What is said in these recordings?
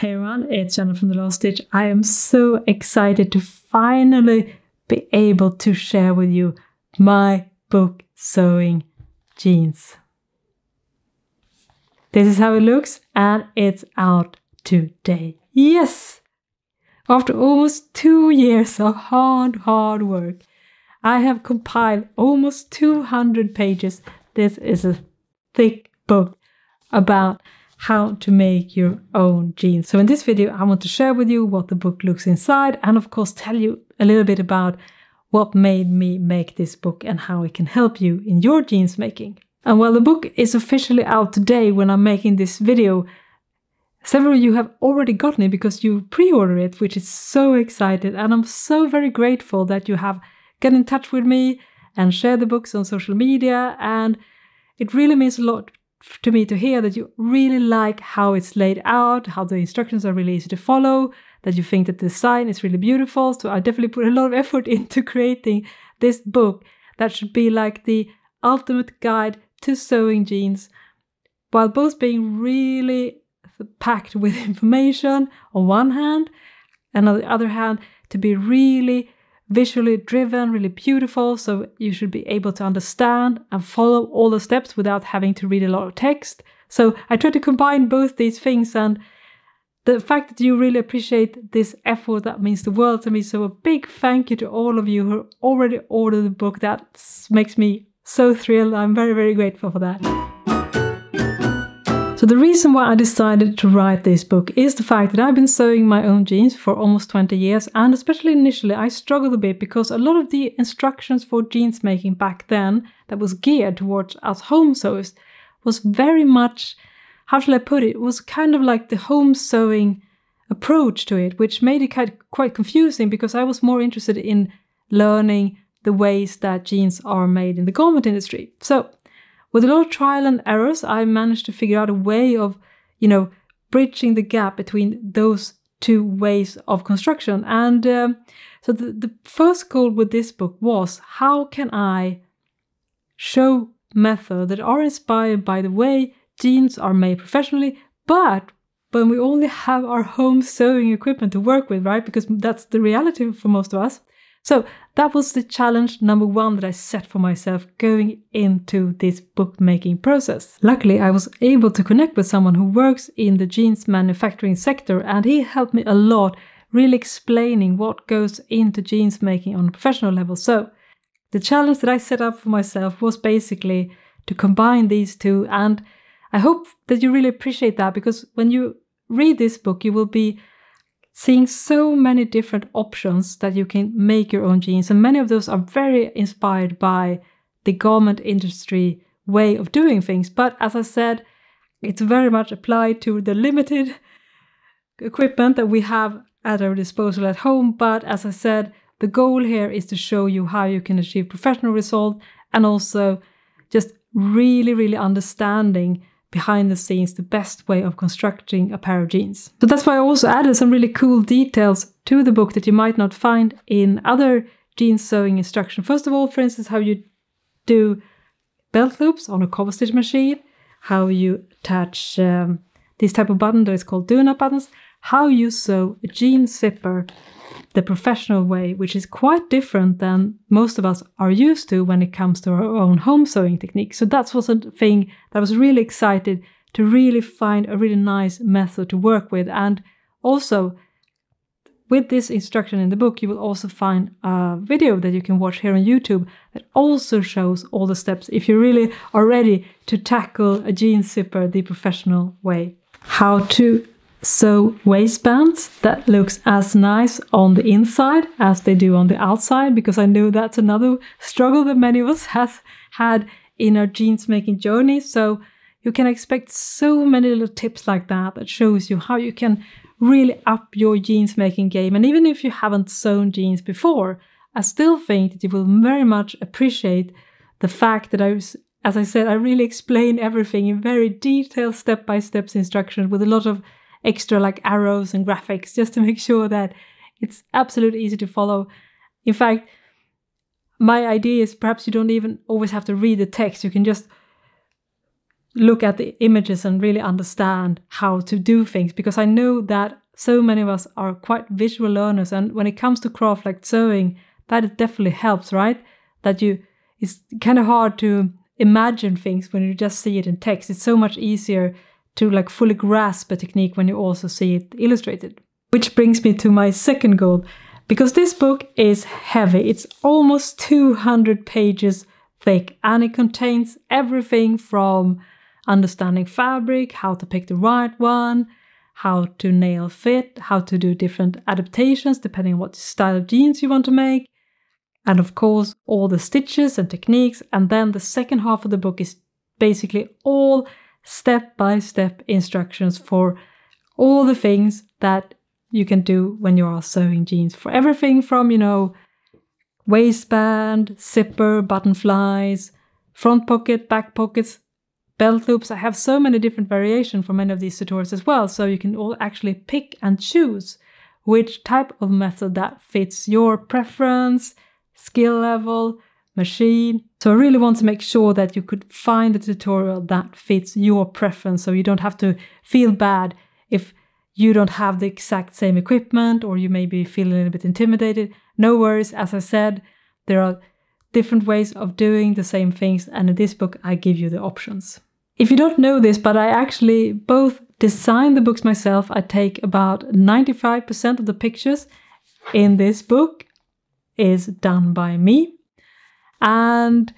Hey everyone, it's Johanna from The Last Stitch. I am so excited to finally be able to share with you my book Sewing Jeans. This is how it looks and it's out today. Yes! After almost two years of hard, hard work, I have compiled almost 200 pages. This is a thick book about how to make your own jeans. So in this video, I want to share with you what the book looks inside and of course tell you a little bit about what made me make this book and how it can help you in your jeans making. And while the book is officially out today when I'm making this video, several of you have already gotten it because you pre-ordered it, which is so excited. And I'm so very grateful that you have got in touch with me and shared the books on social media. And it really means a lot to me to hear that you really like how it's laid out, how the instructions are really easy to follow, that you think that the design is really beautiful. So I definitely put a lot of effort into creating this book that should be like the ultimate guide to sewing jeans, while both being really packed with information on one hand, and on the other hand, to be really visually driven, really beautiful. So you should be able to understand and follow all the steps without having to read a lot of text. So I try to combine both these things and the fact that you really appreciate this effort that means the world to me. So a big thank you to all of you who already ordered the book. That makes me so thrilled. I'm very, very grateful for that. So the reason why I decided to write this book is the fact that I've been sewing my own jeans for almost 20 years and especially initially I struggled a bit because a lot of the instructions for jeans making back then that was geared towards us home sewers was very much, how shall I put it, it was kind of like the home sewing approach to it, which made it quite confusing because I was more interested in learning the ways that jeans are made in the garment industry. So with a lot of trial and errors, I managed to figure out a way of, you know, bridging the gap between those two ways of construction. And um, so the, the first goal with this book was how can I show methods that are inspired by the way jeans are made professionally, but when we only have our home sewing equipment to work with, right? Because that's the reality for most of us. So that was the challenge number one that I set for myself going into this bookmaking process. Luckily, I was able to connect with someone who works in the jeans manufacturing sector and he helped me a lot really explaining what goes into jeans making on a professional level. So the challenge that I set up for myself was basically to combine these two and I hope that you really appreciate that because when you read this book, you will be seeing so many different options that you can make your own jeans. And many of those are very inspired by the garment industry way of doing things. But as I said, it's very much applied to the limited equipment that we have at our disposal at home. But as I said, the goal here is to show you how you can achieve professional result and also just really, really understanding behind the scenes the best way of constructing a pair of jeans. So that's why I also added some really cool details to the book that you might not find in other jeans sewing instruction. First of all, for instance, how you do belt loops on a cover stitch machine, how you attach um, this type of button that is called do-not buttons, how you sew a jean zipper the professional way, which is quite different than most of us are used to when it comes to our own home sewing technique. So that was a thing that was really excited to really find a really nice method to work with. And also, with this instruction in the book, you will also find a video that you can watch here on YouTube that also shows all the steps if you really are ready to tackle a jean zipper the professional way. How to sew waistbands that looks as nice on the inside as they do on the outside because I know that's another struggle that many of us have had in our jeans making journey. So you can expect so many little tips like that that shows you how you can really up your jeans making game. And even if you haven't sewn jeans before, I still think that you will very much appreciate the fact that I was, as I said, I really explain everything in very detailed step by steps instructions with a lot of extra like arrows and graphics just to make sure that it's absolutely easy to follow. In fact, my idea is perhaps you don't even always have to read the text. You can just look at the images and really understand how to do things because I know that so many of us are quite visual learners and when it comes to craft like sewing that definitely helps right that you it's kind of hard to imagine things when you just see it in text it's so much easier to like fully grasp a technique when you also see it illustrated which brings me to my second goal because this book is heavy it's almost 200 pages thick and it contains everything from understanding fabric, how to pick the right one, how to nail fit, how to do different adaptations depending on what style of jeans you want to make, and of course, all the stitches and techniques. And then the second half of the book is basically all step by step instructions for all the things that you can do when you are sewing jeans for everything from, you know, waistband, zipper, button flies, front pocket, back pockets, belt loops. I have so many different variations for many of these tutorials as well, so you can all actually pick and choose which type of method that fits your preference, skill level, machine. So I really want to make sure that you could find a tutorial that fits your preference so you don't have to feel bad if you don't have the exact same equipment or you maybe feel a little bit intimidated. No worries, as I said, there are different ways of doing the same things, and in this book, I give you the options. If you don't know this, but I actually both design the books myself, I take about 95% of the pictures in this book is done by me. And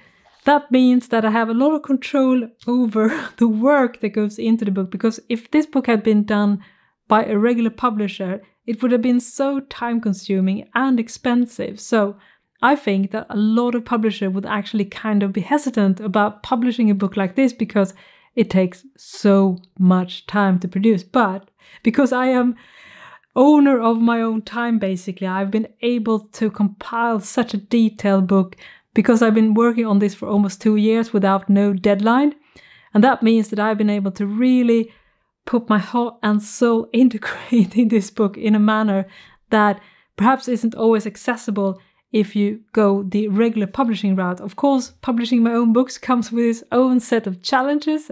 that means that I have a lot of control over the work that goes into the book because if this book had been done by a regular publisher, it would have been so time consuming and expensive. So I think that a lot of publishers would actually kind of be hesitant about publishing a book like this because it takes so much time to produce. But because I am owner of my own time, basically, I've been able to compile such a detailed book because I've been working on this for almost two years without no deadline. And that means that I've been able to really put my heart and soul into creating this book in a manner that perhaps isn't always accessible if you go the regular publishing route. Of course, publishing my own books comes with its own set of challenges,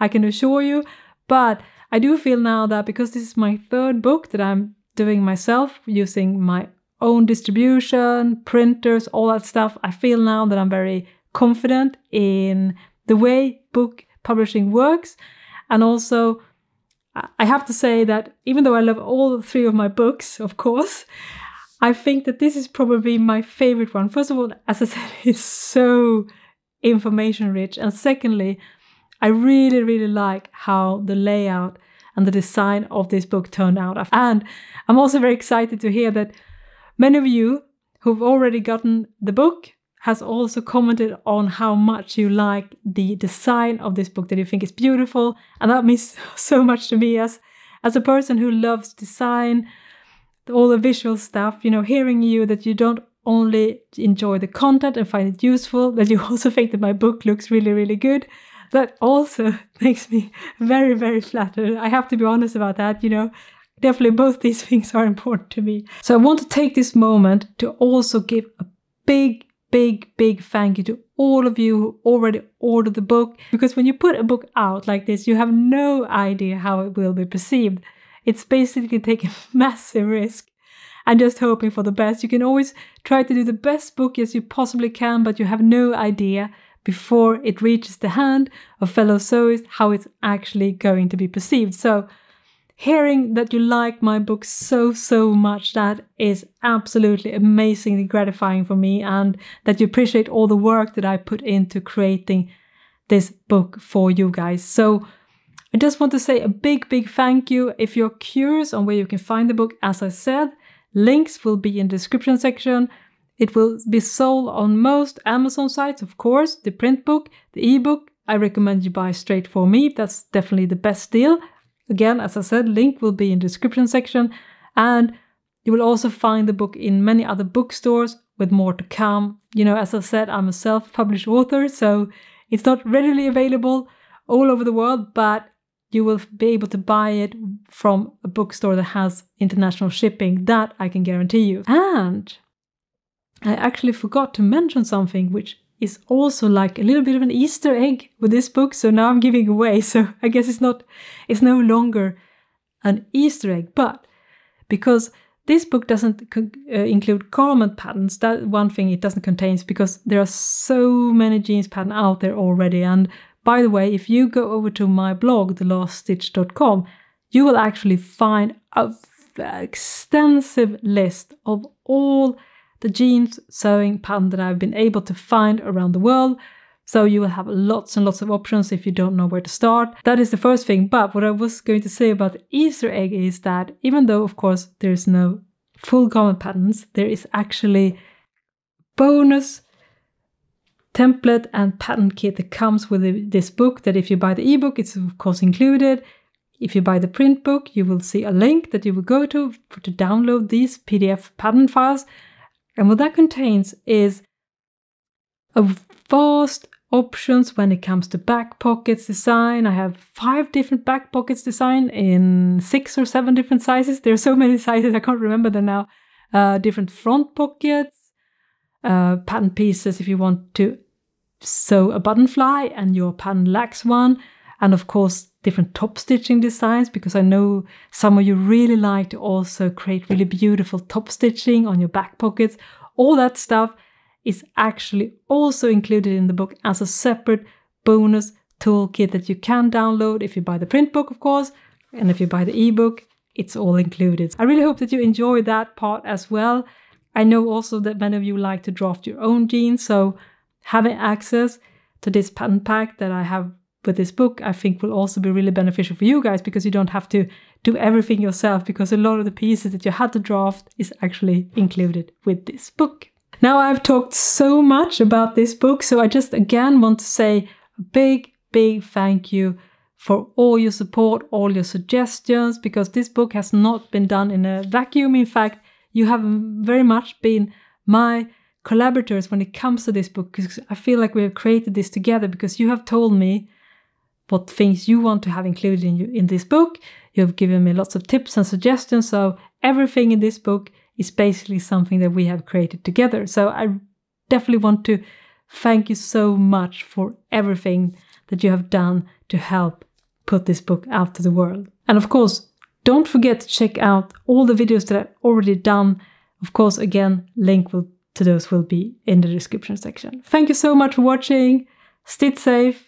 I can assure you. But I do feel now that because this is my third book that I'm doing myself using my own distribution, printers, all that stuff, I feel now that I'm very confident in the way book publishing works. And also, I have to say that even though I love all three of my books, of course, I think that this is probably my favorite one. First of all, as I said, it's so information rich. And secondly, I really, really like how the layout and the design of this book turned out. And I'm also very excited to hear that many of you who've already gotten the book has also commented on how much you like the design of this book that you think is beautiful and that means so much to me as as a person who loves design all the visual stuff, you know, hearing you that you don't only enjoy the content and find it useful, that you also think that my book looks really, really good. That also makes me very, very flattered. I have to be honest about that, you know. Definitely both these things are important to me. So I want to take this moment to also give a big, big, big thank you to all of you who already ordered the book. Because when you put a book out like this, you have no idea how it will be perceived. It's basically taking massive risk and just hoping for the best. You can always try to do the best book as you possibly can, but you have no idea before it reaches the hand of fellow sewists how it's actually going to be perceived. So hearing that you like my book so so much that is absolutely amazingly gratifying for me and that you appreciate all the work that I put into creating this book for you guys. So I just want to say a big, big thank you. If you're curious on where you can find the book, as I said, links will be in the description section. It will be sold on most Amazon sites, of course. The print book, the ebook, I recommend you buy straight for me. That's definitely the best deal. Again, as I said, link will be in the description section. And you will also find the book in many other bookstores with more to come. You know, as I said, I'm a self published author, so it's not readily available all over the world, but you will be able to buy it from a bookstore that has international shipping. That I can guarantee you. And I actually forgot to mention something which is also like a little bit of an Easter egg with this book. So now I'm giving away. So I guess it's not, it's no longer an Easter egg, but because this book doesn't uh, include garment patterns, that one thing it doesn't contain because there are so many jeans patterns out there already. And by the way, if you go over to my blog, thelaststitch.com, you will actually find a extensive list of all the jeans sewing pattern that I've been able to find around the world. So you will have lots and lots of options if you don't know where to start. That is the first thing. But what I was going to say about the Easter egg is that even though, of course, there's no full garment patterns, there is actually bonus template and pattern kit that comes with this book that if you buy the ebook, it's of course included. If you buy the print book, you will see a link that you will go to to download these PDF pattern files. And what that contains is a vast options when it comes to back pockets design. I have five different back pockets design in six or seven different sizes. There are so many sizes, I can't remember them now. Uh, different front pockets, uh, pattern pieces if you want to sew a button fly and your pattern lacks one. And of course, different top stitching designs because I know some of you really like to also create really beautiful top stitching on your back pockets. All that stuff is actually also included in the book as a separate bonus toolkit that you can download if you buy the print book, of course, and if you buy the ebook, it's all included. I really hope that you enjoy that part as well. I know also that many of you like to draft your own jeans, so having access to this pattern pack that I have with this book, I think will also be really beneficial for you guys because you don't have to do everything yourself because a lot of the pieces that you had to draft is actually included with this book. Now I've talked so much about this book, so I just again want to say a big, big thank you for all your support, all your suggestions, because this book has not been done in a vacuum. In fact, you have very much been my collaborators when it comes to this book, because I feel like we have created this together because you have told me what things you want to have included in, you, in this book. You have given me lots of tips and suggestions. So everything in this book is basically something that we have created together. So I definitely want to thank you so much for everything that you have done to help put this book out to the world. And of course, don't forget to check out all the videos that I've already done. Of course, again, link will, to those will be in the description section. Thank you so much for watching. Stay safe,